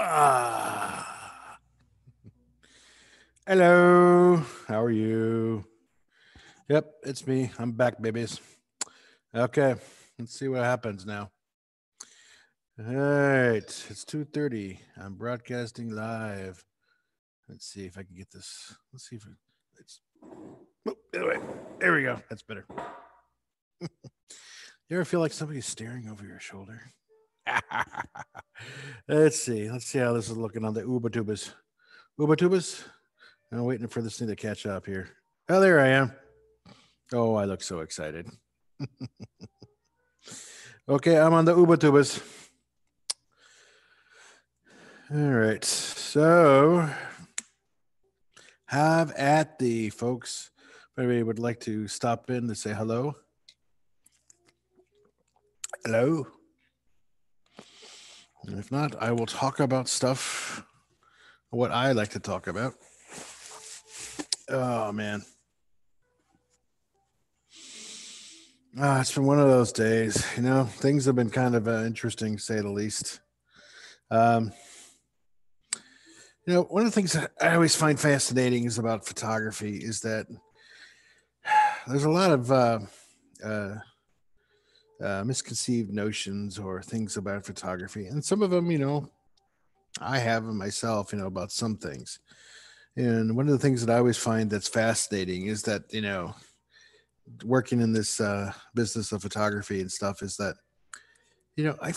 Ah. Hello. How are you? Yep, it's me. I'm back, babies. Okay, let's see what happens now. All right, it's 2:30. I'm broadcasting live. Let's see if I can get this. Let's see if it, it's. Oh, anyway, there we go. That's better. you ever feel like somebody's staring over your shoulder? Let's see. Let's see how this is looking on the Ubatubas. Ubatubas? I'm waiting for this thing to catch up here. Oh, there I am. Oh, I look so excited. okay, I'm on the Ubatubas. All right. So have at the folks. If anybody would like to stop in to say hello. Hello. And if not, I will talk about stuff what I like to talk about. Oh man. Ah, it's been one of those days. You know, things have been kind of uh, interesting, to say the least. Um, you know, one of the things that I always find fascinating is about photography is that there's a lot of uh, uh, uh, misconceived notions or things about photography, and some of them, you know, I have them myself, you know, about some things. And one of the things that I always find that's fascinating is that, you know, working in this uh, business of photography and stuff is that, you know, I,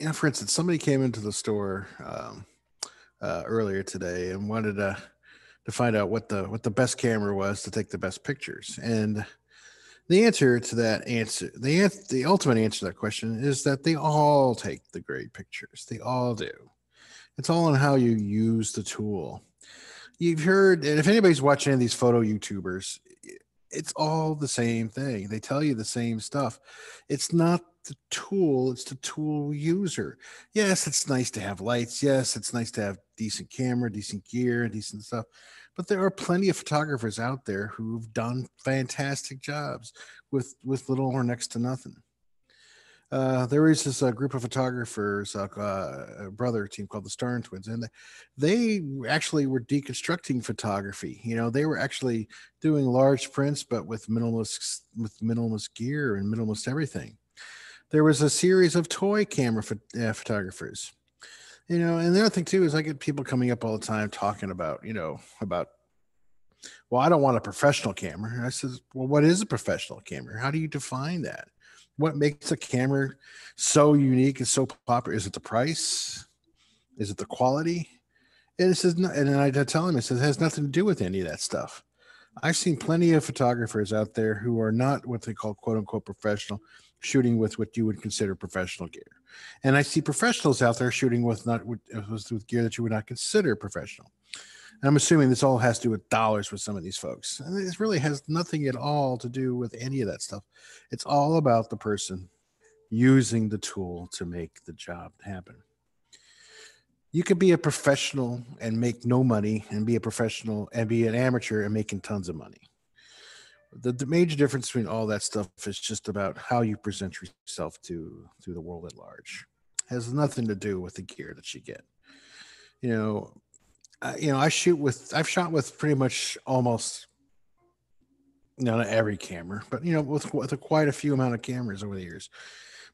you know, for instance, somebody came into the store um, uh, earlier today and wanted to to find out what the what the best camera was to take the best pictures, and the answer to that answer, the the ultimate answer to that question is that they all take the great pictures. They all do. It's all on how you use the tool. You've heard, and if anybody's watching any of these photo YouTubers, it's all the same thing. They tell you the same stuff. It's not the tool, it's the tool user. Yes, it's nice to have lights. Yes, it's nice to have decent camera, decent gear, decent stuff. But there are plenty of photographers out there who've done fantastic jobs with with little or next to nothing. Uh, there is this uh, group of photographers, uh, a brother team called the Starn Twins, and they actually were deconstructing photography. You know, they were actually doing large prints, but with minimalist with minimalist gear and minimalist everything. There was a series of toy camera ph- photographers you know and the other thing too is i get people coming up all the time talking about you know about well i don't want a professional camera. And i says well what is a professional camera? How do you define that? What makes a camera so unique and so popular? Is it the price? Is it the quality? And it says and i tell him it says it has nothing to do with any of that stuff. I've seen plenty of photographers out there who are not what they call quote unquote professional shooting with what you would consider professional gear. And I see professionals out there shooting with not with, with gear that you would not consider professional. And I'm assuming this all has to do with dollars with some of these folks. And this really has nothing at all to do with any of that stuff. It's all about the person using the tool to make the job happen. You could be a professional and make no money and be a professional and be an amateur and making tons of money the, the major difference between all that stuff is just about how you present yourself to to the world at large. It has nothing to do with the gear that you get. You know uh, you know i shoot with i've shot with pretty much almost not every camera but you know with, with a, quite a few amount of cameras over the years.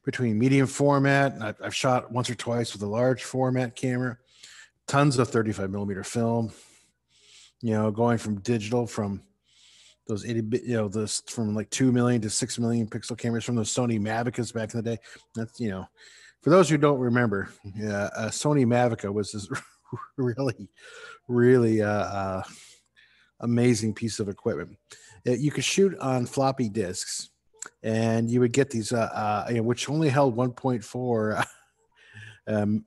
Between medium format I've, I've shot once or twice with a large format camera tons of 35 millimeter film you know going from digital from those 80 bit, you know, this from like 2 million to 6 million pixel cameras from those Sony Mavicas back in the day. That's, you know, for those who don't remember, yeah, uh, Sony Mavica was this really, really uh, uh, amazing piece of equipment. Uh, you could shoot on floppy disks and you would get these, uh, uh, you know, which only held 1.4 um,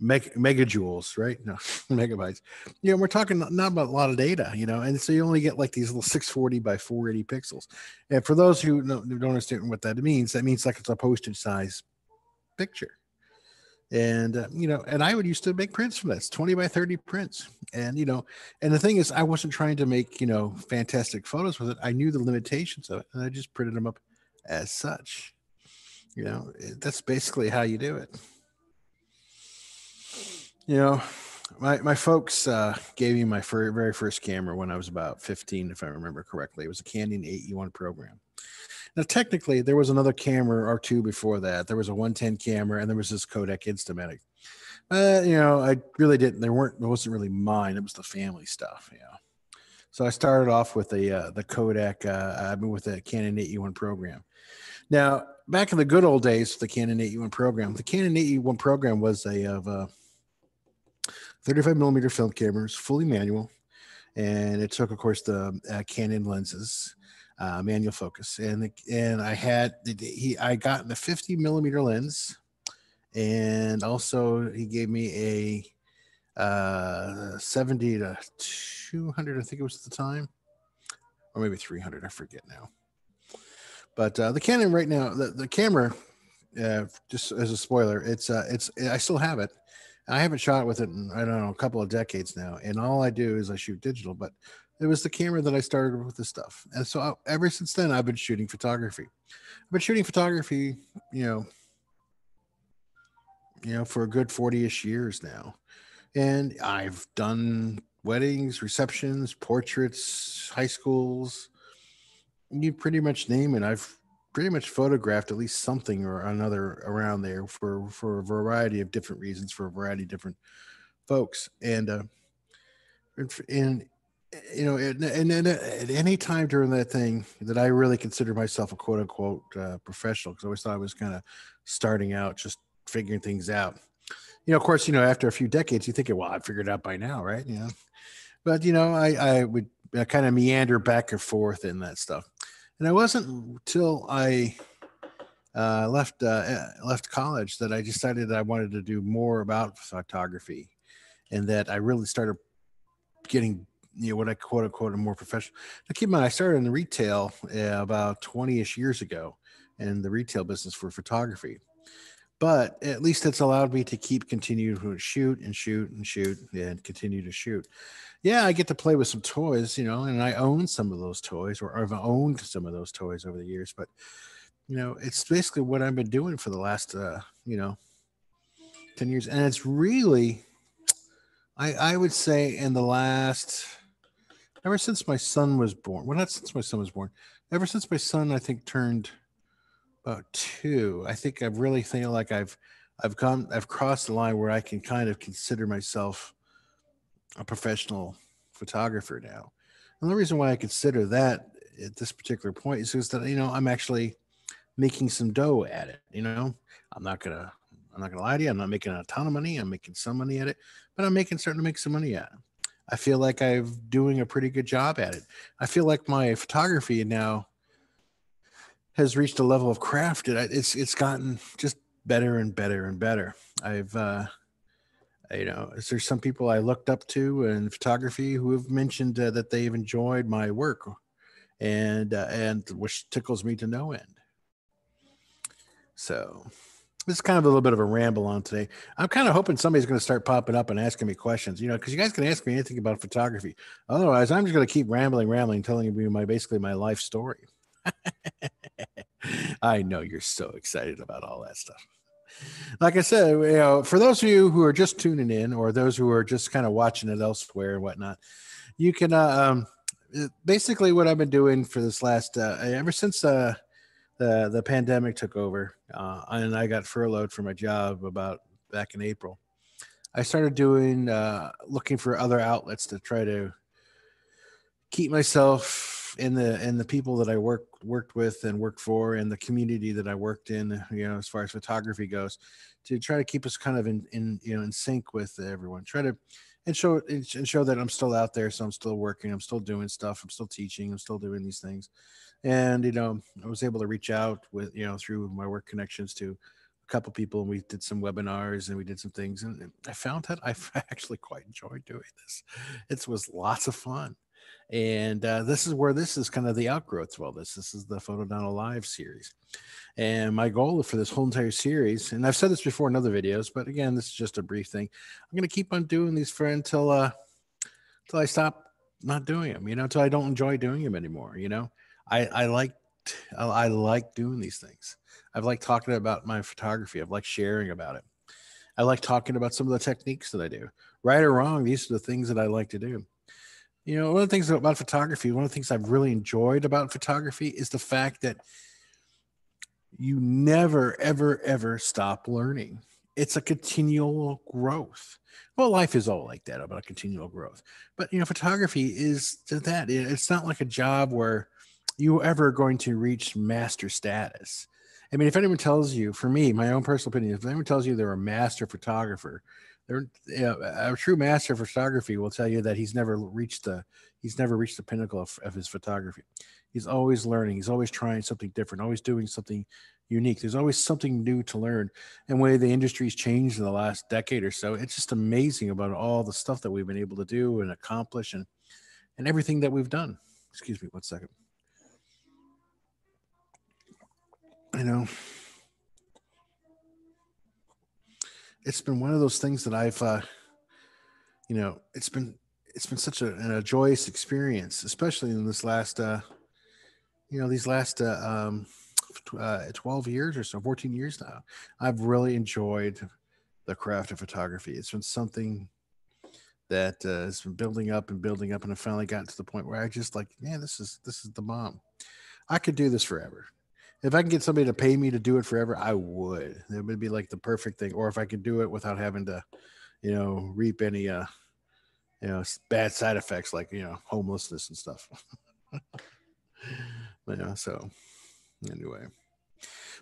meg- megajoules, right? No, megabytes. You know, we're talking not about a lot of data, you know, and so you only get like these little 640 by 480 pixels. And for those who don't, who don't understand what that means, that means like it's a postage size picture. And uh, you know, and I would used to make prints from this 20 by 30 prints. And you know, and the thing is, I wasn't trying to make you know fantastic photos with it. I knew the limitations of it, and I just printed them up as such. You know, that's basically how you do it. You know, my my folks uh, gave me my fir- very first camera when I was about 15, if I remember correctly. It was a Canon AE-1 program. Now, technically, there was another camera or two before that. There was a 110 camera, and there was this Kodak Instamatic. Uh, you know, I really didn't. There weren't. It wasn't really mine. It was the family stuff. Yeah. So I started off with the uh, the Kodak. Uh, I've been with the Canon AE-1 program. Now, back in the good old days, the Canon AE-1 program. The Canon AE-1 program was a of a 35 millimeter film cameras, fully manual, and it took, of course, the uh, Canon lenses, uh, manual focus, and the, and I had he I got the 50 millimeter lens. And also he gave me a uh 70 to 200 i think it was at the time. Or maybe 300 i forget now. But uh the canon right now the, the camera uh just as a spoiler it's uh it's i still have it i haven't shot with it in i don't know a couple of decades now and all i do is i shoot digital but it was the camera that i started with this stuff and so I, uh, ever since then i've been shooting photography i've been shooting photography you know you know, for a good 40 ish years now. And I've done weddings, receptions, portraits, high schools. You pretty much name it. I've pretty much photographed at least something or another around there for for a variety of different reasons for a variety of different folks and uh and and you know and, and at any time during that thing that i really consider myself a quote unquote uh, professional because i always thought i was kind of starting out just figuring things out. You know, of course, you know, after a few decades, you think, well, I figured it out by now, right? You know, but you know, I, I would kind of meander back and forth in that stuff. And I wasn't until I uh, left uh, eh, left college that I decided that I wanted to do more about photography, and that I really started getting you know what I quote unquote a more professional. Now keep in mind, I started in the retail uh, about twenty ish years ago in the retail business for photography, but at least it's allowed me to keep continue to shoot and shoot and shoot and continue to shoot. Yeah, I get to play with some toys, you know, and I own some of those toys or I've owned some of those toys over the years, but you know, it's basically what I've been doing for the last uh, you know, 10 years. And it's really I I would say in the last ever since my son was born. Well, not since my son was born. Ever since my son I think turned about two. I think I've really feel like I've I've come I've crossed the line where I can kind of consider myself a professional photographer now. And the reason why I consider that at this particular point is because that you know I'm actually making some dough at it. You know, I'm not gonna I'm not gonna lie to you. I'm not making a ton of money. I'm making some money at it, but I'm making starting to make some money at it. I feel like I'm doing a pretty good job at it. I feel like my photography now has reached a level of craft. It, it's it's gotten just better and better and better. I've uh, you know, there's some people I looked up to in photography who have mentioned uh, that they've enjoyed my work, and uh, and which tickles me to no end. So this is kind of a little bit of a ramble on today. I'm kind of hoping somebody's going to start popping up and asking me questions, you know, because you guys can ask me anything about photography. Otherwise, I'm just going to keep rambling, rambling, telling you my basically my life story. I know you're so excited about all that stuff. Like I said, you know, for those of you who are just tuning in, or those who are just kind of watching it elsewhere and whatnot, you can uh, um, uh, basically what I've been doing for this last uh, ever since uh, the the pandemic took over uh, and I got furloughed from my job about back in April. I started doing uh, looking for other outlets to try to keep myself and the and the people that I worked worked with and worked for and the community that I worked in, uh, you know, as far as photography goes, to try to keep us kind of in in you know in sync with everyone. Try to and show and show that I'm still out there, so I'm still working, I'm still doing stuff, I'm still teaching, I'm still doing these things, and you know, I was able to reach out with you know through my work connections to a couple people and we did some webinars and we did some things and i found that i actually quite enjoyed doing this. It was lots of fun and uh, this is where this is kind of the outgrowth of all this. This is the Foto Dono Live series. And my goal for this whole entire series, and I've said this before in other videos, but again, this is just a brief thing. I'm going to keep on doing these for until uh, until I stop not doing them. You know, until I don't enjoy doing them anymore. You know, I I like I, I like doing these things. I've liked talking about my photography. I've liked sharing about it. I like talking about some of the techniques that I do. Right or wrong, these are the things that I like to do. You know, one of the things about photography, one of the things I've really enjoyed about photography is the fact that you never, ever, ever stop learning. It's a continual growth. Well, life is all like that about continual growth. But, you know, photography is that. It's not like a job where you ever going to reach master status. I mean, if anyone tells you, for me, my own personal opinion, if anyone tells you they're a master photographer, they're you know, a true master of photography will tell you that he's never reached the he's never reached the pinnacle of, of his photography. He's always learning. He's always trying something different. Always doing something unique. There's always something new to learn. And way the industry's changed in the last decade or so, it's just amazing about all the stuff that we've been able to do and accomplish and and everything that we've done. Excuse me one second. You know, it's been one of those things that I've, uh, you know, it's been it's been such a, a joyous experience, especially in this last, uh, you know, these last uh, um, uh, 12 years or so, 14 years now. I've really enjoyed the craft of photography. It's been something that uh, has been building up and building up, and I finally got to the point where I just like, man, this is this is the bomb. I could do this forever if I can get somebody to pay me to do it forever, I would. It would be like the perfect thing. Or if I could do it without having to, you know, reap any uh you know bad side effects like you know homelessness and stuff. yeah, so anyway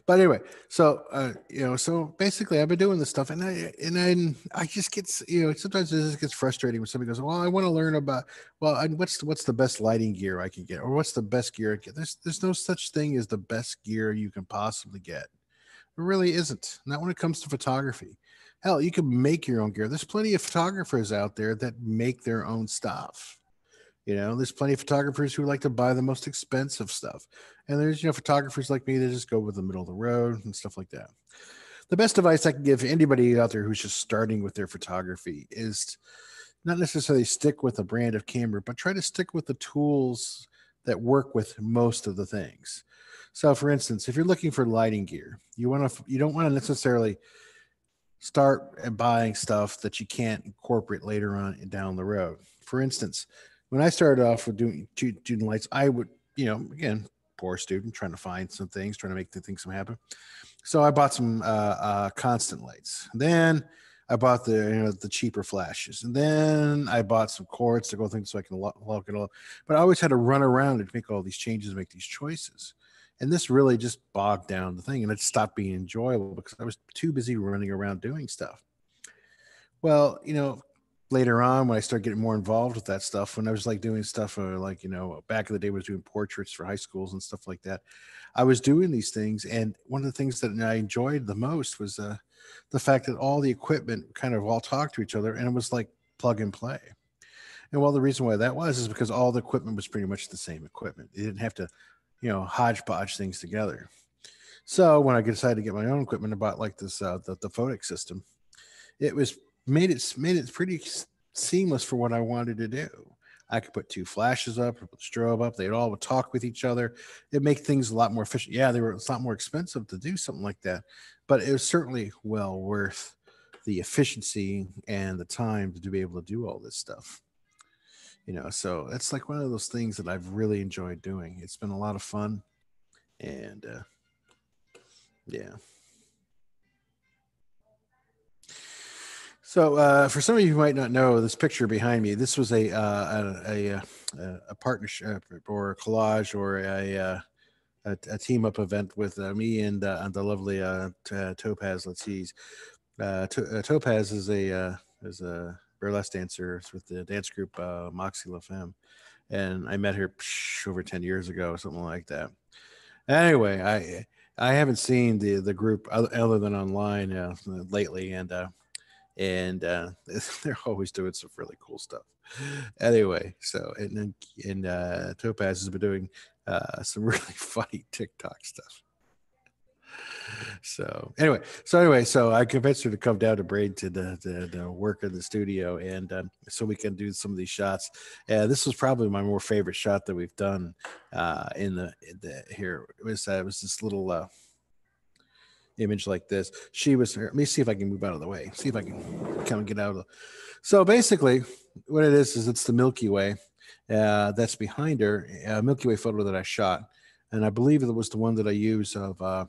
but anyway so uh you know so basically i've been doing this stuff and i and then i just gets you know sometimes it just gets frustrating when somebody goes well i want to learn about well and what's what's the best lighting gear i can get or what's the best gear i get? There's there's no such thing as the best gear you can possibly get. There really isn't not when it comes to photography. Hell you can make your own gear. There's plenty of photographers out there that make their own stuff you know, there's plenty of photographers who like to buy the most expensive stuff. And there's, you know, photographers like me that just go with the middle of the road and stuff like that. The best advice I can give anybody out there who's just starting with their photography is not necessarily stick with a brand of camera, but try to stick with the tools that work with most of the things. So for instance, if you're looking for lighting gear, you want to you don't want to necessarily start buying stuff that you can't incorporate later on down the road. For instance, when I started off with doing student lights, I would, you know, again, poor student trying to find some things, trying to make the things happen. So I bought some uh, uh, constant lights. Then I bought the you know the cheaper flashes, and then I bought some cords to go things so I can lock, lock it all. But I always had to run around and make all these changes, make these choices, and this really just bogged down the thing, and it stopped being enjoyable because I was too busy running around doing stuff. Well, you know, later on when I started getting more involved with that stuff, when I was like doing stuff for like, you know, back in the day was doing portraits for high schools and stuff like that. I was doing these things. And one of the things that I enjoyed the most was uh, the fact that all the equipment kind of all talked to each other and it was like plug and play. And well, the reason why that was is because all the equipment was pretty much the same equipment. You didn't have to, you know, hodgepodge things together. So when I decided to get my own equipment, I bought like this, uh, the, the Photic system. It was made it made it pretty seamless for what I wanted to do. I could put two flashes up, put strobe up. They'd all talk with each other. It make things a lot more efficient. Yeah, they were a lot more expensive to do something like that, but it was certainly well worth the efficiency and the time to be able to do all this stuff. You know, so it's like one of those things that I've really enjoyed doing. It's been a lot of fun, and uh, yeah. So, uh, for some of you who might not know, this picture behind me, this was a uh, a, a, a, partnership or a collage or a uh, a, a team up event with uh, me and uh, and the lovely uh, Topaz. Let's Uh, to, Topaz is a is a burlesque dancer with the dance group Moxie La Femme, and I met her psh, over ten years ago, something like that. Anyway, I I haven't seen the the group other than online lately, and and uh, they're always doing some really cool stuff. Anyway, so and then and uh, Topaz has been doing uh, some really funny TikTok stuff. So anyway, so anyway, so I convinced her to come down to Bradenton to, to, to work in the studio, and um, so we can do some of these shots. And this was probably my more favorite shot that we've done uh, in the, in the here. It was uh, it was this little uh, image like this. She was. Let me see if I can move out of the way. See if I can kind of get out of. The, so basically, what it is is it's the Milky Way uh, that's behind her, a Milky Way photo that I shot, and I believe it was the one that I used of uh,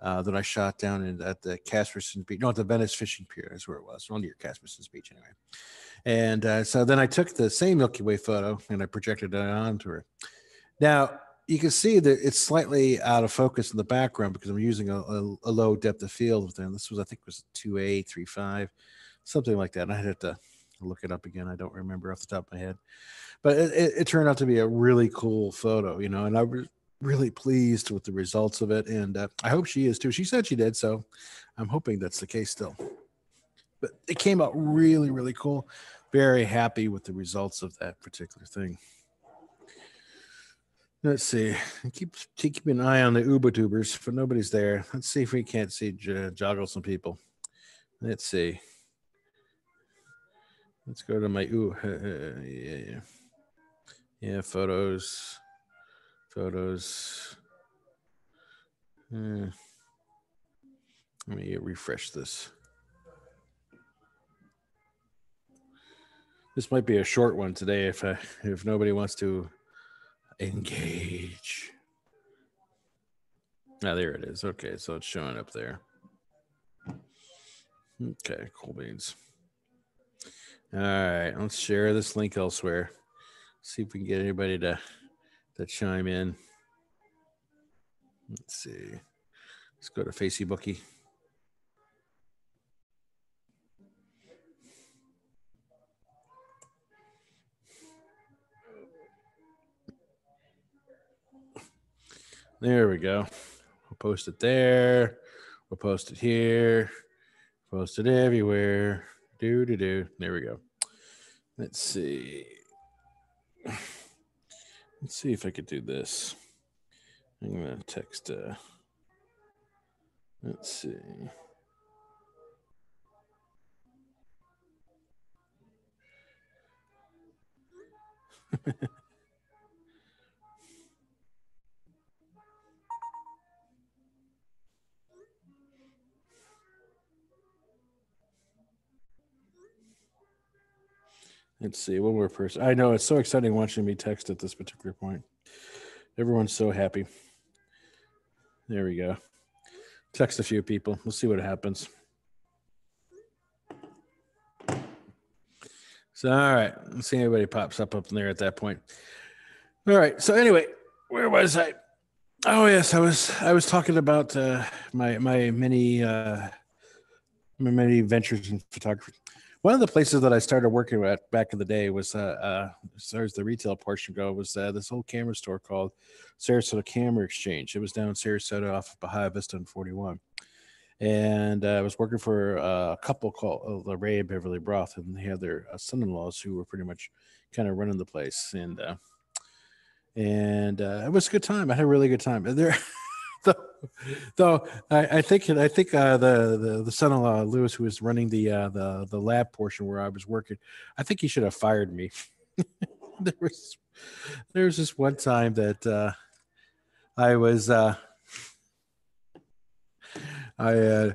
uh, that I shot down in, at the Caspersen's Beach, no, at the Venice Fishing Pier is where it was, on near Caspersen's Beach anyway. And uh, so then I took the same Milky Way photo and I projected it onto her. Now you can see that it's slightly out of focus in the background because I'm using a, a, a low depth of field with. This was, I think, was two A, three five, something like that. And I had to look it up again. I don't remember off the top of my head, but it, it, it turned out to be a really cool photo, you know. And I was really pleased with the results of it, and uh, I hope she is too. She said she did, so I'm hoping that's the case still. But it came out really, really cool. Very happy with the results of that particular thing. Let's see. Keep keep an eye on the Uber tubers, but nobody's there. Let's see if we can't see joggle some people. Let's see. Let's go to my ooh uh, yeah yeah yeah photos photos. Hmm. Let me refresh this. This might be a short one today if I, if nobody wants to engage. Ah, there it is. Okay, so it's showing up there. Okay, cool beans. All right, let's share this link elsewhere. See if we can get anybody to to chime in. Let's see. Let's go to Facebooky. There we go. We'll post it there. We'll post it here. Post it everywhere. Do do do. There we go. Let's see. Let's see if I could do this. I'm gonna text. Uh, let's see. Let's see one more person. I know it's so exciting watching me text at this particular point. Everyone's so happy. There we go. Text a few people. We'll see what happens. So, all right. Let's see anybody pops up up in there at that point. All right. So, anyway, where was I? Oh yes, I was. I was talking about uh, my my many uh, my many ventures in photography one of the places that I started working at back in the day was, uh, uh as far as the retail portion go, was uh, this old camera store called Sarasota Camera Exchange. It was down in Sarasota off of Bahia Vista and 41. And uh, I was working for uh, a couple called uh, Ray and Beverly Broth, and they had their uh, son-in-laws who were pretty much kind of running the place. And uh, and uh, it was a good time. I had a really good time. There, though I, I, think I think uh, the the the son-in-law Lewis, who was running the uh, the the lab portion where I was working, I think he should have fired me. there was there was this one time that uh, I was uh, I uh,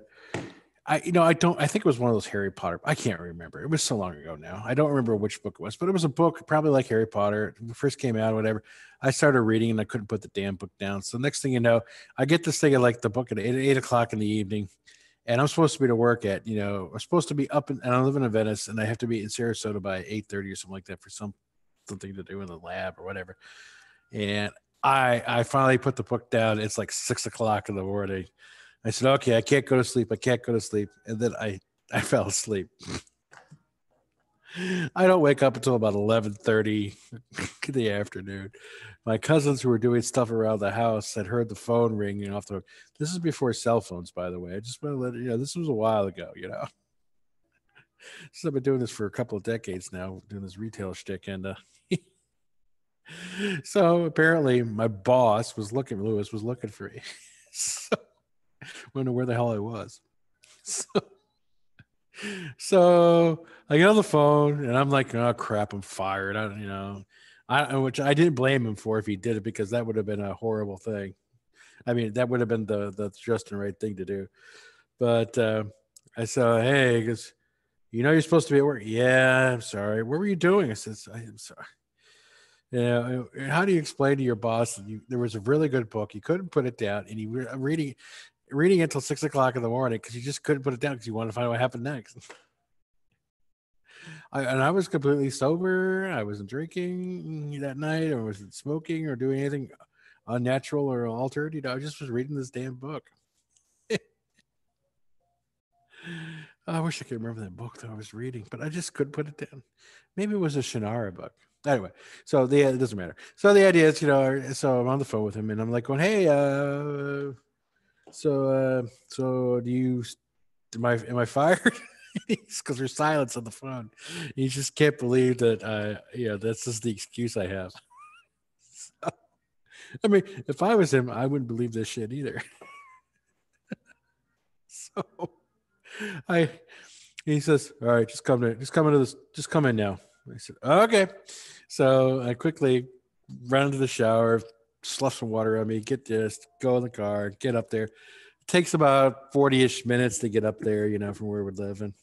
I you know I don't I think it was one of those Harry Potter. I can't remember. It was so long ago now. I don't remember which book it was, but it was a book probably like Harry Potter. First came out, whatever. I started reading and I couldn't put the damn book down. So next thing you know, I get this thing at like the book at eight, eight o'clock in the evening, and I'm supposed to be to work at you know I'm supposed to be up in, and I live in Venice and I have to be in Sarasota by eight thirty or something like that for some something to do in the lab or whatever. And I I finally put the book down. It's like six o'clock in the morning I said, okay, I can't go to sleep. I can't go to sleep. And then I, I fell asleep. I don't wake up until about 11:30 in the afternoon. My cousins who were doing stuff around the house had heard the phone ringing off the. This is before cell phones, by the way. I just want to let you know this was a while ago. You know, so I've been doing this for a couple of decades now, doing this retail shtick, and uh, so apparently my boss was looking. Lewis was looking for me. so wonder where the hell I was. So, so I get on the phone and I'm like, oh crap, I'm fired. I don't, you know, I which I didn't blame him for if he did it because that would have been a horrible thing. I mean, that would have been the the just and right thing to do. But uh, I said, hey, because you know you're supposed to be at work. Yeah, I'm sorry. What were you doing? I said, I'm sorry. Yeah, how do you explain to your boss that you, there was a really good book, you couldn't put it down, and you were reading reading it until six o'clock in the morning because you just couldn't put it down because you wanted to find out what happened next. I, and I was completely sober. I wasn't drinking that night. I wasn't smoking or doing anything unnatural or altered. You know, I just was reading this damn book. I wish I could remember that book that I was reading, but I just couldn't put it down. Maybe it was a Shannara book. Anyway, so the it doesn't matter. So the idea is, you know, so I'm on the phone with him and I'm like going, Hey, uh so uh so do you am I am I fired? because there's silence on the phone. You just can't believe that. Uh, yeah, that's just the excuse I have. so, I mean, if I was him, I wouldn't believe this shit either. so, I, he says, "All right, just come in. Just come into this. Just come in now." I said, "Okay." So I quickly run into the shower, slough some water on me, get this, go in the car, get up there. It takes about 40 ish minutes to get up there, you know, from where we're living.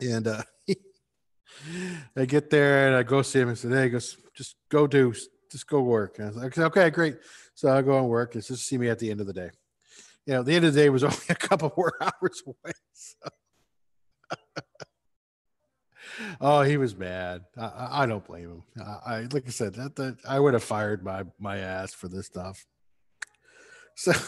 And uh, I get there and I go see him and said, Hey, goes, just go do, just go work. And I was like, Okay, great. So I go and work. It's just see me at the end of the day. You know, the end of the day was only a couple more hours away. So. Oh, he was mad. I, I don't blame him. I, I, like I said that, that I would have fired my my ass for this stuff. So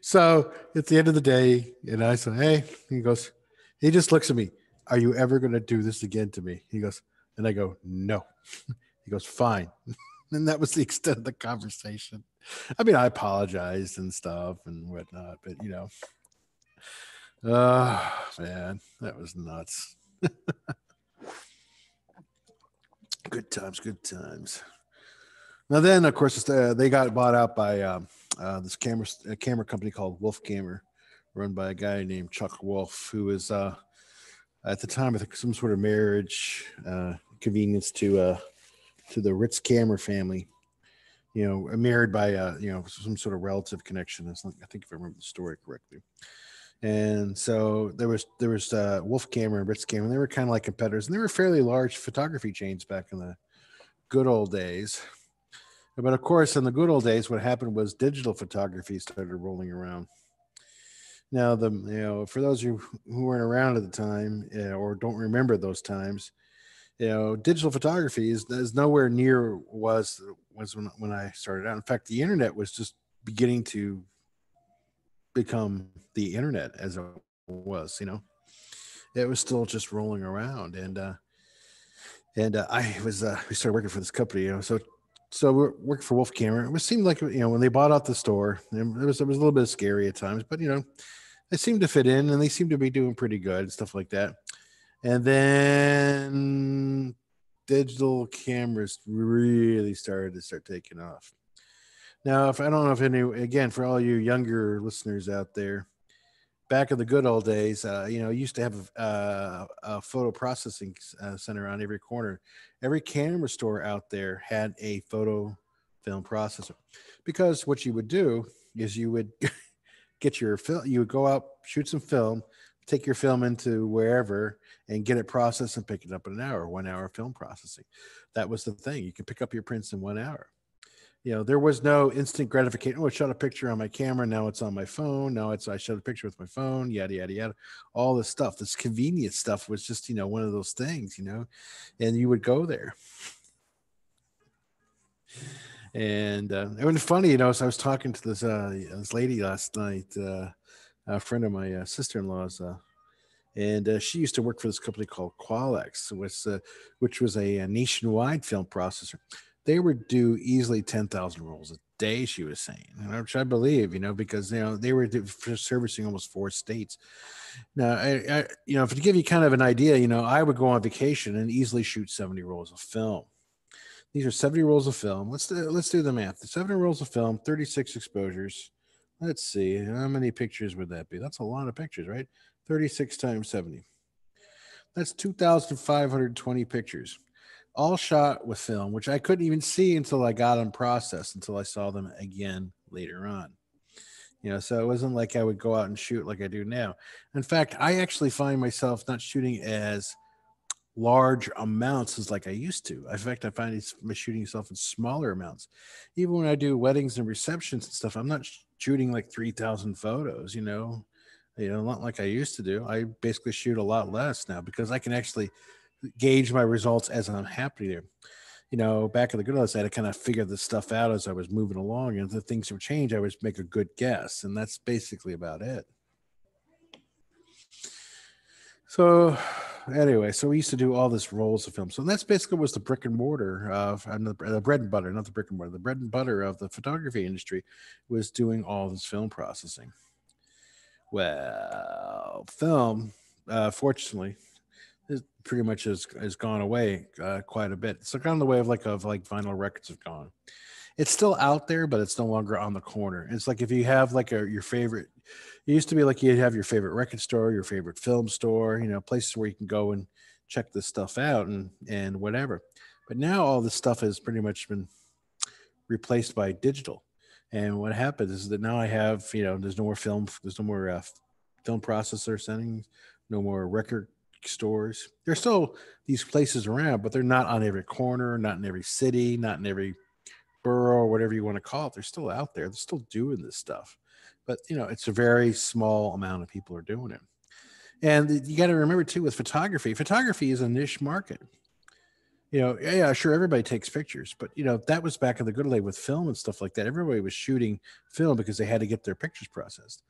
so at the end of the day, and I said, Hey, he goes, he just looks at me. Are you ever going to do this again to me? He goes, and I go, no. He goes, fine. and that was the extent of the conversation. I mean, I apologized and stuff and whatnot, but you know, oh man, that was nuts. good times, good times. Now then, of course, uh, they got bought out by um, uh, this camera camera company called Wolf Camera run by a guy named Chuck Wolf, who was uh, at the time I think some sort of marriage uh, convenience to uh, to the Ritz Camera family. You know, married by uh, you know some sort of relative connection. I think if I remember the story correctly. And so there was there was uh, Wolf Camera and Ritz Camera. And they were kind of like competitors, and they were fairly large photography chains back in the good old days. But of course, in the good old days, what happened was digital photography started rolling around now, the you know, for those of you who weren't around at the time you know, or don't remember those times, you know, digital photography is, is nowhere near was was when, when I started out. In fact, the internet was just beginning to become the internet as it was. You know, it was still just rolling around, and uh, and uh, I was uh, we started working for this company. You know, so so we're working for Wolf Camera. It seemed like you know when they bought out the store, it was it was a little bit scary at times, but you know they seemed to fit in and they seemed to be doing pretty good and stuff like that. And then digital cameras really started to start taking off. Now, if I don't know if any, again, for all you younger listeners out there, back in the good old days, uh, you know, used to have a, uh, a photo processing uh, center on every corner. Every camera store out there had a photo film processor because what you would do is you would get your film. You would go out, shoot some film, take your film into wherever, and get it processed and pick it up in an hour. One hour film processing. That was the thing. You can pick up your prints in one hour. You know, there was no instant gratification. Oh, I shot a picture on my camera. Now it's on my phone. Now it's I shot a picture with my phone. Yada yada yada. All this stuff. This convenience stuff was just you know one of those things. You know, and you would go there. And uh, it was funny, you know. So I was talking to this uh, this lady last night, uh, a friend of my uh, sister in law's, uh, and uh, she used to work for this company called Qualex, which uh, which was a, a, nationwide film processor. They would do easily ten thousand rolls a day. She was saying, which I believe, you know, because you know they were servicing almost four states. Now, I, I, you know, if to give you kind of an idea, you know, I would go on vacation and easily shoot seventy rolls of film these are 70 rolls of film. Let's do, let's do the math. The 70 rolls of film, 36 exposures. Let's see. How many pictures would that be? That's a lot of pictures, right? 36 times 70. That's 2,520 pictures. All shot with film, which I couldn't even see until I got them processed, until I saw them again later on. You know, so it wasn't like I would go out and shoot like I do now. In fact, I actually find myself not shooting as large amounts as like I used to. In fact, I find it's shooting myself in smaller amounts. Even when I do weddings and receptions and stuff, I'm not shooting like 3,000 photos, you know, you know, not like I used to do. I basically shoot a lot less now because I can actually gauge my results as I'm happening there. You know, back in the good old days, I had to kind of figure this stuff out as I was moving along. And the things would change, I would make a good guess. And that's basically about it. So anyway, so we used to do all this rolls of film. So that's basically was the brick and mortar of and the, the, bread and butter, not the brick and mortar. The bread and butter of the photography industry was doing all this film processing. Well, film, uh, fortunately, is pretty much has, has gone away uh, quite a bit. It's gone the way of like of like vinyl records have gone. It's still out there, but it's no longer on the corner. It's like if you have like a your favorite it used to be like you'd have your favorite record store, your favorite film store, you know, places where you can go and check this stuff out and and whatever. But now all this stuff has pretty much been replaced by digital. And what happens is that now I have, you know, there's no more film, there's no more uh, film processor settings, no more record stores. There's still these places around, but they're not on every corner, not in every city, not in every borough, whatever you want to call it. They're still out there. They're still doing this stuff but you know it's a very small amount of people are doing it and you got to remember too with photography photography is a niche market you know yeah sure everybody takes pictures but you know that was back in the good old day with film and stuff like that everybody was shooting film because they had to get their pictures processed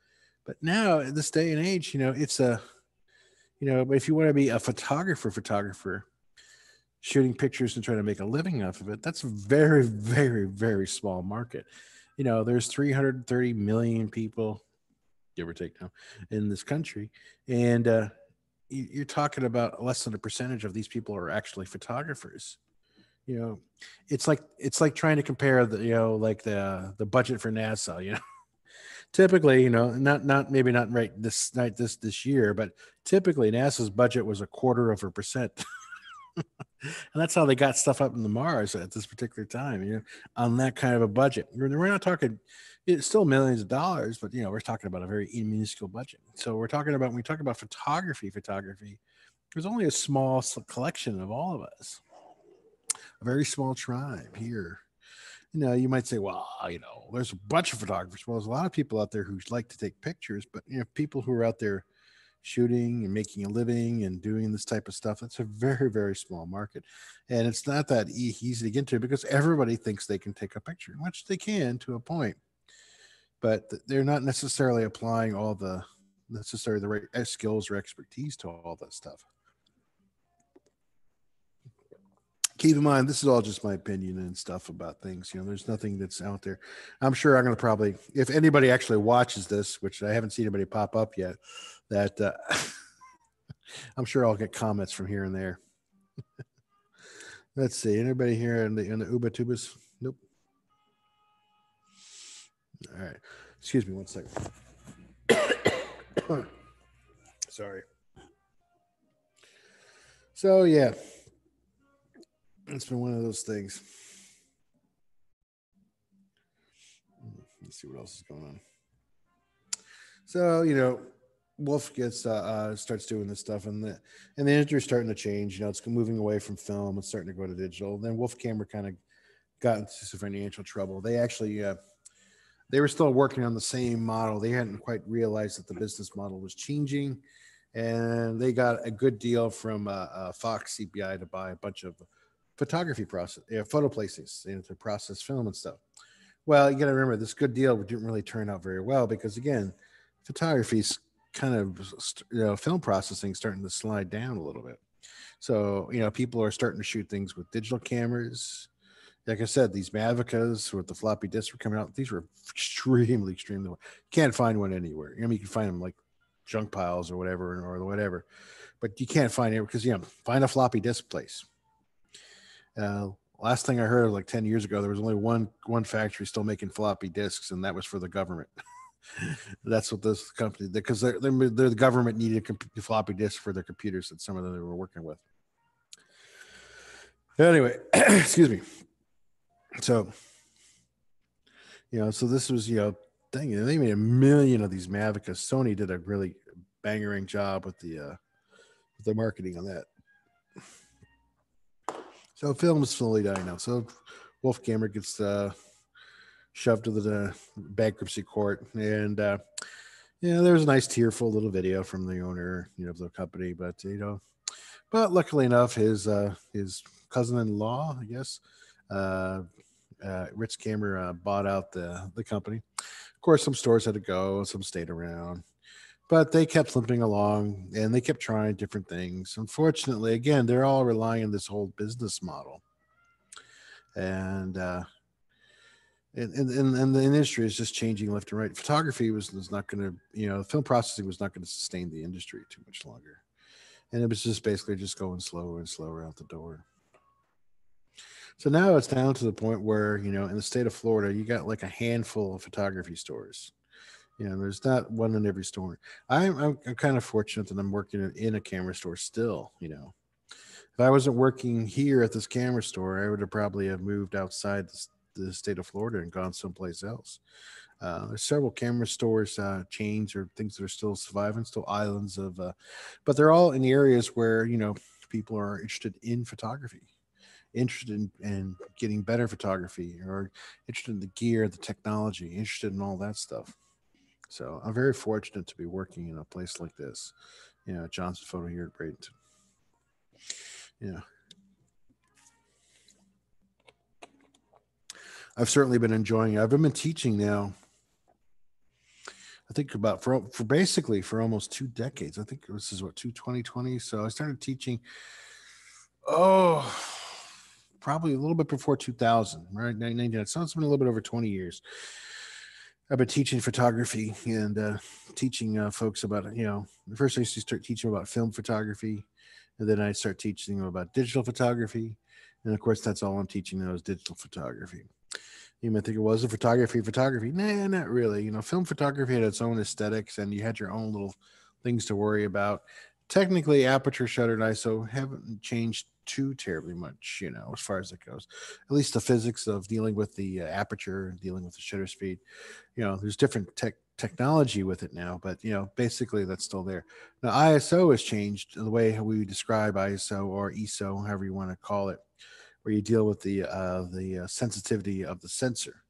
but now in this day and age you know it's a you know but if you want to be a photographer photographer shooting pictures and trying to make a living off of it that's a very very very small market you know, there's 330 million people, give or take now, in this country. And uh, you're talking about less than a percentage of these people are actually photographers you know it's like it's like trying to compare the you know like the the budget for nasa you know typically you know not not maybe not right this night this this year but typically nasa's budget was a quarter of a percent and that's how they got stuff up in the Mars at this particular time, you know, on that kind of a budget. We're, not talking, it's still millions of dollars, but you know, we're talking about a very minuscule budget. So we're talking about when we talk about photography, photography, there's only a small collection of all of us, a very small tribe here. You know, you might say, well, you know, there's a bunch of photographers. Well, there's a lot of people out there who like to take pictures, but you know, people who are out there shooting and making a living and doing this type of stuff. It's a very, very small market. And it's not that easy to get into because everybody thinks they can take a picture, which they can to a point, but they're not necessarily applying all the necessary the right eh, skills or expertise to all that stuff. Keep in mind this is all just my opinion and stuff about things you know there's nothing that's out there i'm sure i'm going to probably if anybody actually watches this which i haven't seen anybody pop up yet that uh, I'm sure I'll get comments from here and there. Let's see. Anybody here in the in the Uba Tubas? Nope. All right. Excuse me one second. Sorry. So yeah, it's been one of those things. Let's see what else is going on. So you know, Wolf gets uh, uh, starts doing this stuff, and the and the industry's starting to change. You know, it's moving away from film. It's starting to go to digital. Then Wolf Camera kind of got into some financial trouble. They actually uh, they were still working on the same model. They hadn't quite realized that the business model was changing, and they got a good deal from uh, uh, Fox CPI to buy a bunch of photography process, you know, photo places, you know, to process film and stuff. Well, you got to remember this good deal didn't really turn out very well because again, photography's kind of you know film processing starting to slide down a little bit. So you know people are starting to shoot things with digital cameras. Like I said, these Mavicas with the floppy disks were coming out. These were extremely, extremely. You Can't find one anywhere. I mean, you can find them like junk piles or whatever, or whatever, but you can't find it because you know find a floppy disk place. Uh, last thing I heard, like ten years ago, there was only one one factory still making floppy disks, and that was for the government. That's what this company because they're, they're, they're, the government needed floppy disks for their computers that some of them they were working with. Anyway, excuse me. So, you know, so this was, you know, dang, they made a million of these Mavicas. Sony did a really bangering job with the uh with the marketing on that. So film is slowly dying out. So Wolf Camera gets uh shoved to the bankruptcy court and uh yeah, there was a nice tearful little video from the owner, you know, of the company, but you know, but luckily enough, his uh his cousin-in-law, I guess, uh, uh Ritz Camera uh, bought out the the company. Of course, some stores had to go, some stayed around, but they kept limping along and they kept trying different things. Unfortunately, again, they're all relying on this whole business model, and uh, and, and, and the industry is just changing left and right. Photography was, was not going to, you know, film processing was not going to sustain the industry too much longer. And it was just basically just going slower and slower out the door. So now it's down to the point where, you know, in the state of Florida, you got like a handful of photography stores. Know, there's not one in every store. I'm, I'm, I'm kind of fortunate that I'm working in a camera store still, you know. If I wasn't working here at this camera store, I would have probably have moved outside the the state of Florida and gone someplace else. Uh, there's several camera stores, uh, chains, or things that are still surviving, still islands of, uh, but they're all in areas where you know people are interested in photography, interested in, in getting better photography, or interested in the gear, the technology, interested in all that stuff. So I'm very fortunate to be working in a place like this, you know, Johnson Photo here at Bradenton. Yeah. I've certainly been enjoying it. I've been teaching now. I think about for for basically for almost two decades. I think this is what two 2020. So I started teaching. Oh, probably a little bit before 2000, right? 19. So it's been a little bit over 20 years. I've been teaching photography and uh, teaching uh, folks about you know. First, I used to start teaching about film photography, and then I start teaching them about digital photography, and of course, that's all I'm teaching now is digital photography. You might think it was a photography, photography. Nah, not really. You know, film photography had its own aesthetics, and you had your own little things to worry about. Technically, aperture, shutter, and ISO haven't changed too terribly much, you know, as far as it goes. At least the physics of dealing with the uh, aperture, dealing with the shutter speed. You know, there's different tech technology with it now, but you know, basically that's still there. Now, ISO has changed the way we describe ISO or ESO, however you want to call it where you deal with the uh, the uh, sensitivity of the sensor.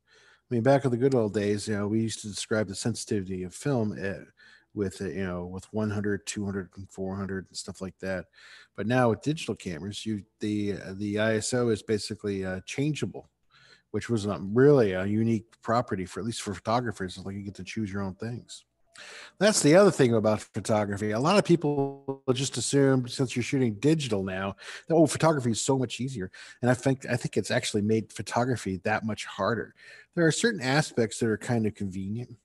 I mean, back in the good old days, you know, we used to describe the sensitivity of film uh, with you know with 100, 200, and 400 and stuff like that. But now with digital cameras, you the uh, the ISO is basically uh, changeable, which was not really a unique property for at least for photographers. It's like you get to choose your own things. That's the other thing about photography. A lot of people just assume since you're shooting digital now, that oh, photography is so much easier. And I think I think it's actually made photography that much harder. There are certain aspects that are kind of convenient,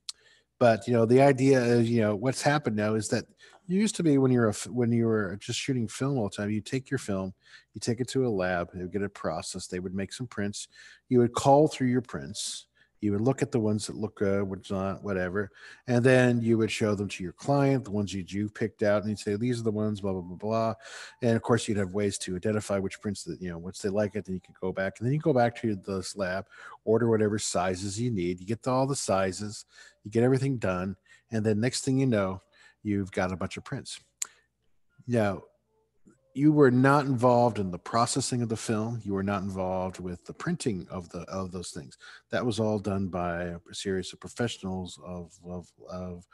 but you know the idea is you know what's happened now is that you used to be when you're a, when you were just shooting film all the time. You take your film, you take it to a lab, they would get it processed. They would make some prints. You would call through your prints you would look at the ones that look good, which not, whatever, and then you would show them to your client, the ones that you picked out, and you'd say these are the ones, blah blah blah blah. And of course, you'd have ways to identify which prints that you know once they like it, then you can go back, and then you go back to the lab, order whatever sizes you need. You get all the sizes, you get everything done, and then next thing you know, you've got a bunch of prints. Now, you were not involved in the processing of the film. You were not involved with the printing of the of those things. That was all done by a series of professionals of of, of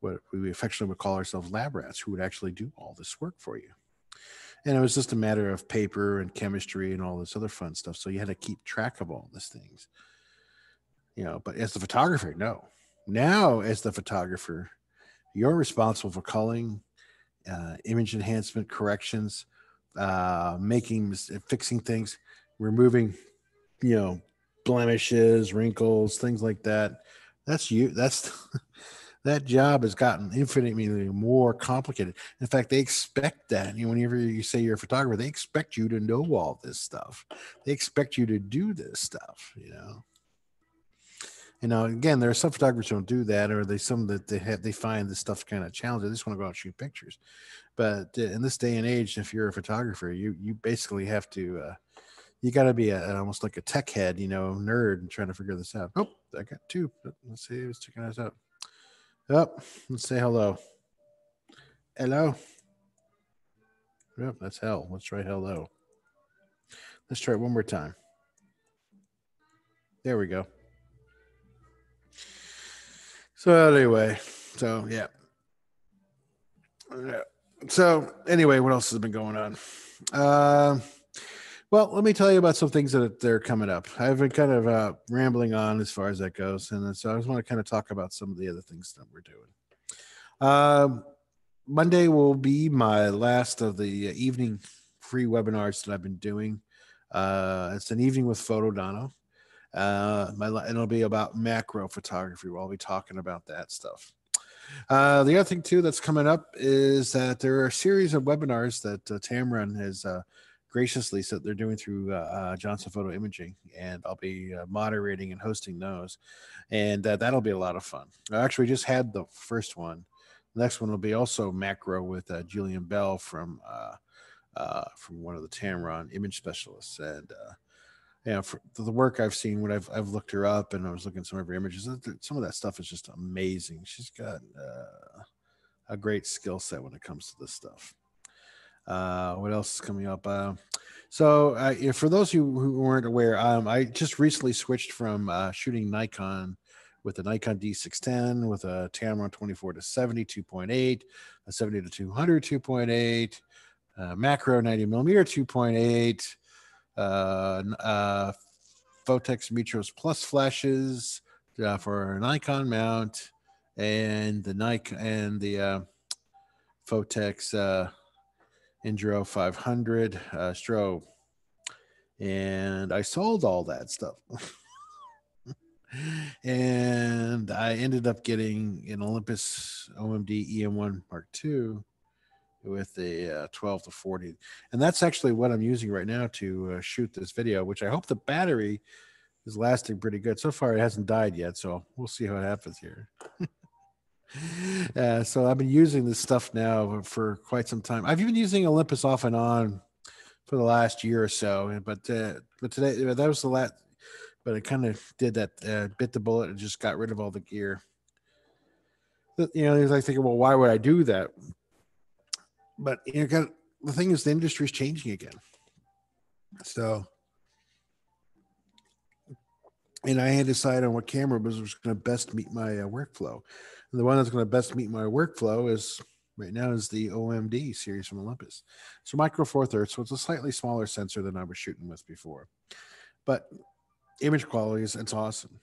what we affectionately would call ourselves lab rats who would actually do all this work for you. And it was just a matter of paper and chemistry and all this other fun stuff. So you had to keep track of all these things. You know but as the photographer no. Now as the photographer you're responsible for culling uh, image enhancement corrections, uh, making fixing things, removing, you know, blemishes, wrinkles, things like that. That's you. That's that job has gotten infinitely more complicated. In fact, they expect that. You know, whenever you say you're a photographer, they expect you to know all this stuff. They expect you to do this stuff. You know. You know, again, there are some photographers who don't do that, or they some that they have they find this stuff kind of challenging. They just want to go out and shoot pictures. But uh, in this day and age, if you're a photographer, you you basically have to uh, you got to be a, almost like a tech head, you know, nerd, and trying to figure this out. Oh, I got two. Let's see who's checking us out. Oh, let's say hello. Hello. Yep, that's hell. Let's try hello. Let's try it one more time. There we go. So anyway, so yeah. So anyway, what else has been going on? Uh, well, let me tell you about some things that they're coming up. I've been kind of uh, rambling on as far as that goes, and so I just want to kind of talk about some of the other things that we're doing. Um, Monday will be my last of the evening free webinars that I've been doing. Uh, it's an evening with Photodono. Uh, my and it'll be about macro photography. We'll be talking about that stuff. Uh, the other thing too that's coming up is that there are a series of webinars that uh, Tamron has uh, graciously said they're doing through uh, uh, Johnson Photo Imaging, and I'll be uh, moderating and hosting those, and that'll be a lot of fun. I actually just had the first one. The next one will be also macro with Julian Bell from from one of the Tamron image specialists, and know, for the work I've seen, when I've I've looked her up and I was looking at some of her images, some of that stuff is just amazing. She's got a great skill set when it comes to this stuff. Uh, what else is coming up? Uh, so, uh, for those you who weren't aware, um, I just recently switched from uh, shooting Nikon with the Nikon D610 with a Tamron 24 to 70 2.8, a 70 to 200 2.8, uh, macro 90 millimeter 2.8, uh, uh, Phottix Mitros Plus flashes uh, for a Nikon mount, and the Nikon and the uh, Phottix. Uh, Indra 500 uh, strobe. And I sold all that stuff. and I ended up getting an Olympus OMD EM1 Mark II with the uh, 12 to 40. And that's actually what I'm using right now to uh, shoot this video, which I hope the battery is lasting pretty good. So far, it hasn't died yet. So we'll see how it happens here. uh, so I've been using this stuff now for quite some time. I've been using Olympus off and on for the last year or so, but uh, but today that was the last. But I kind of did that, uh, bit the bullet, and just got rid of all the gear. You know, I was like thinking, well, why would I do that? But you know, the thing is, the industry is changing again. So, and I had to decide on what camera was, was going to best meet my uh, workflow. And the one that's going to best meet my workflow is right now is the OMD series from Olympus. So micro four thirds, so it's a slightly smaller sensor than I was shooting with before, but image quality is it's awesome.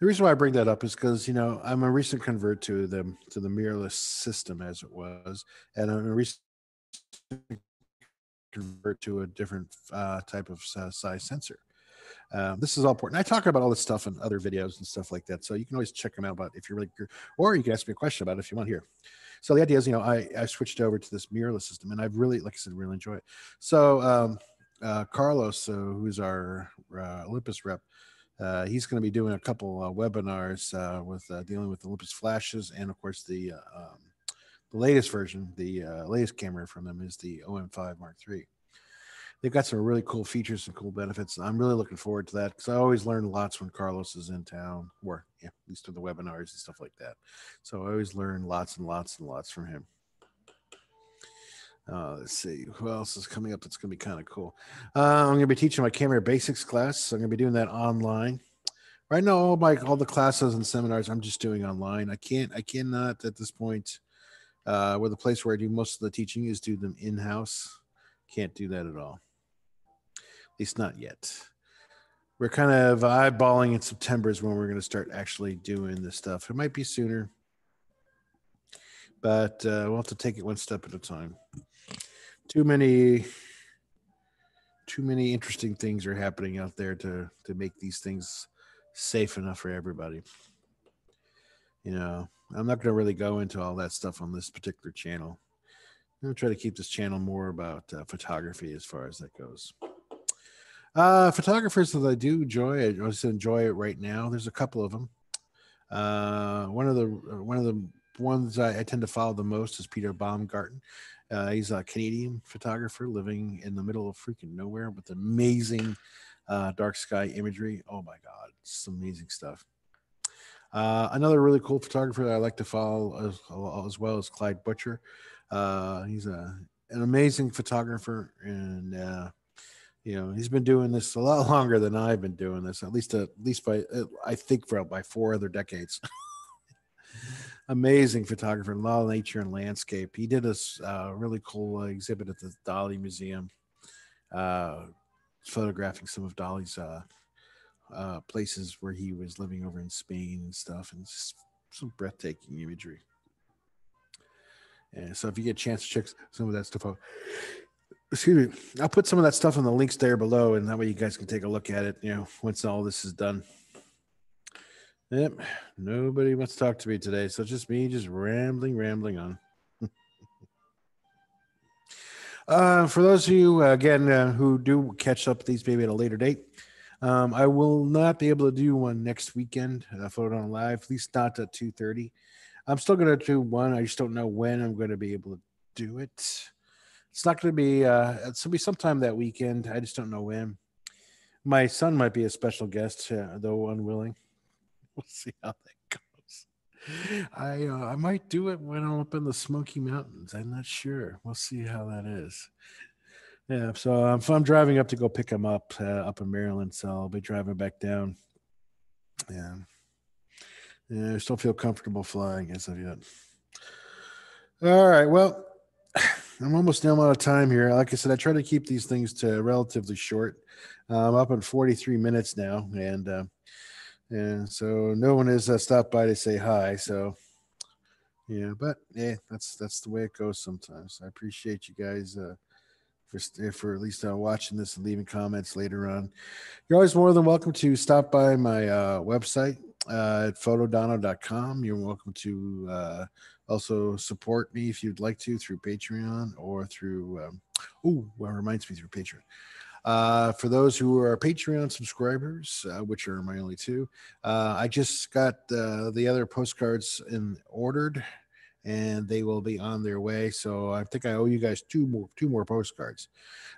The reason why I bring that up is because you know I'm a recent convert to the to the mirrorless system as it was, and I'm a recent convert to a different uh, type of size sensor. Um, this is all important. I talk about all this stuff in other videos and stuff like that. So you can always check them out about if you're really, or you can ask me a question about it if you want here. So the idea is, you know, I, I switched over to this mirrorless system and I've really, like I said, really enjoy it. So um, uh, Carlos, uh, who's our uh, Olympus rep, uh, he's going to be doing a couple uh, webinars uh, with uh, dealing with Olympus flashes, and of course the uh, um, the latest version, the uh, latest camera from them is the OM5 Mark III they've got some really cool features and cool benefits. I'm really looking forward to that because I always learn lots when Carlos is in town, or yeah, at least with the webinars and stuff like that. So I always learn lots and lots and lots from him. Uh, let's see who else is coming up that's going to be kind of cool. Uh, I'm going to be teaching my camera basics class. So I'm going to be doing that online. Right now, all my all the classes and seminars I'm just doing online. I can't, I cannot at this point. Uh, where the place where I do most of the teaching is do them in house. Can't do that at all At least not yet. We're kind of eyeballing in September is when we're going to start actually doing this stuff. It might be sooner, but uh, we'll have to take it one step at a time. Too many, too many interesting things are happening out there to to make these things safe enough for everybody. You know, I'm not going to really go into all that stuff on this particular channel. I'm going to try to keep this channel more about uh, photography as far as that goes. Uh, photographers that I do enjoy, I just enjoy it right now. There's a couple of them. Uh, one of the one of the ones I, I, tend to follow the most is Peter Baumgarten. Uh, he's a Canadian photographer living in the middle of freaking nowhere with amazing uh, dark sky imagery. Oh my God, it's amazing stuff. Uh, another really cool photographer that I like to follow as, as well as Clyde Butcher. Uh, he's a an amazing photographer, and uh, you know he's been doing this a lot longer than I've been doing this. At least at least by I think for by four other decades. amazing photographer, lot of nature and landscape. He did a uh, really cool uh, exhibit at the Dali Museum, uh, photographing some of Dali's uh, uh, places where he was living over in Spain and stuff, and some breathtaking imagery. And so, if you get a chance to check some of that stuff out, excuse me, I'll put some of that stuff in the links there below, and that way you guys can take a look at it. You know, once all this is done. Yep. Nobody wants to talk to me today. So just me just rambling, rambling on. uh, for those of you, again, uh, who do catch up these maybe at a later date, um, I will not be able to do one next weekend, uh, on Live, at least not at 2.30. I'm still going to do one. I just don't know when I'm going to be able to do it. It's not going to be, uh, it's going to be sometime that weekend. I just don't know when. My son might be a special guest, uh, though unwilling. we'll see how that goes. I uh, I might do it when I'm up in the Smoky Mountains. I'm not sure. We'll see how that is. Yeah, so um, I'm driving up to go pick him up uh, up in Maryland, so I'll be driving back down. Yeah, yeah, I still feel comfortable flying as of yet. All right, well, I'm almost done out of time here. Like I said, I try to keep these things to relatively short. I'm up in 43 minutes now, and uh, and so no one has uh, stopped by to say hi. So yeah, but yeah, that's that's the way it goes sometimes. I appreciate you guys uh, for for at least uh, watching this and leaving comments later on. You're always more than welcome to stop by my uh, website uh, at fotodono.com. You're welcome to uh, also support me if you'd like to through Patreon or through. Um, oh, well, reminds me through Patreon. Uh, for those who are Patreon subscribers, uh, which are my only two, uh, I just got uh, the other postcards in ordered, and they will be on their way. So I think I owe you guys two more two more postcards.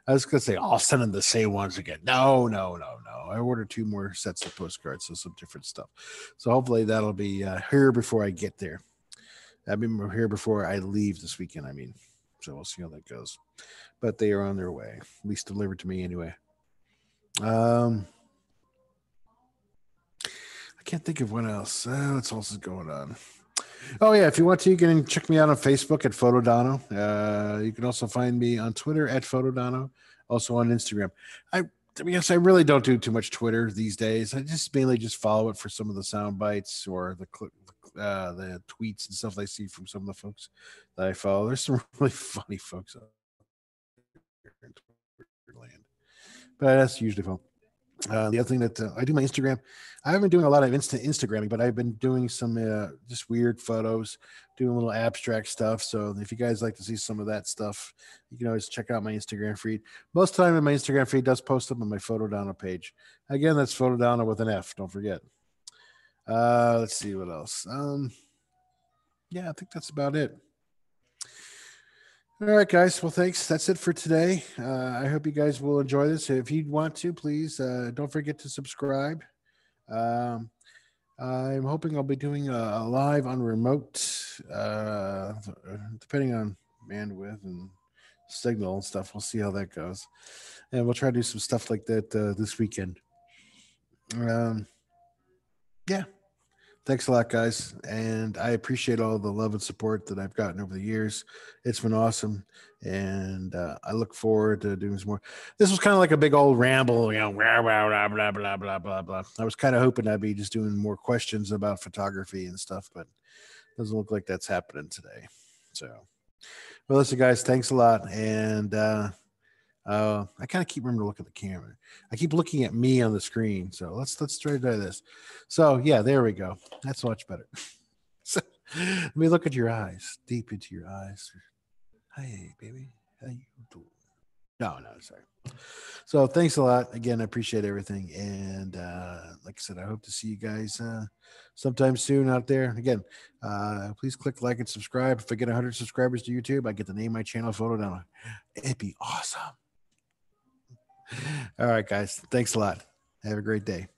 I was gonna say I'll send them the same ones again. No, no, no, no. I ordered two more sets of postcards, so some different stuff. So hopefully that'll be uh, here before I get there. I'll be here before I leave this weekend. I mean. So we'll see how that goes. But they are on their way, at least delivered to me anyway. Um, I can't think of what else. Uh, what else is going on? Oh yeah, if you want to, you can check me out on Facebook at Fotodono. Uh, you can also find me on Twitter at Fotodono. Also on Instagram. I honest, I really don't do too much Twitter these days. I just mainly just follow it for some of the sound bites or the clip, uh, the tweets and stuff I see from some of the folks that I follow. There's some really funny folks out land, but that's usually fun. Uh, the other thing that uh, I do my Instagram, I haven't been doing a lot of instant Instagramming, but I've been doing some uh, just weird photos, doing a little abstract stuff. So if you guys like to see some of that stuff, you can always check out my Instagram feed. Most of the time, my Instagram feed does post them on my Fotodono page. Again, that's Fotodono with an F. Don't forget. Uh, let's see what else. Um, yeah, I think that's about it. All right, guys. Well, thanks. That's it for today. Uh, I hope you guys will enjoy this. If you want to, please uh, don't forget to subscribe. Um, I'm hoping I'll be doing a, a live on remote, uh, depending on bandwidth and signal and stuff. We'll see how that goes, and we'll try to do some stuff like that uh, this weekend. Um, yeah Thanks a lot, guys. And I appreciate all the love and support that I've gotten over the years. It's been awesome. And uh, I look forward to doing some more. This was kind of like a big old ramble, you know, blah, blah, blah, blah, blah, blah, blah. I was kind of hoping I'd be just doing more questions about photography and stuff, but doesn't look like that's happening today. So, well, listen, guys, thanks a lot. And, uh, uh, I kind of keep remembering to look at the camera. I keep looking at me on the screen. So let's let's try to do this. So yeah, there we go. That's much better. so let me look at your eyes, deep into your eyes. Hey, baby, how you doing? No, no, sorry. So thanks a lot. Again, I appreciate everything. And uh, like I said, I hope to see you guys uh, sometime soon out there. Again, uh, please click like and subscribe. If I get 100 subscribers to YouTube, I get to name my channel photo down. It'd be awesome. All right, guys. Thanks a lot. Have a great day.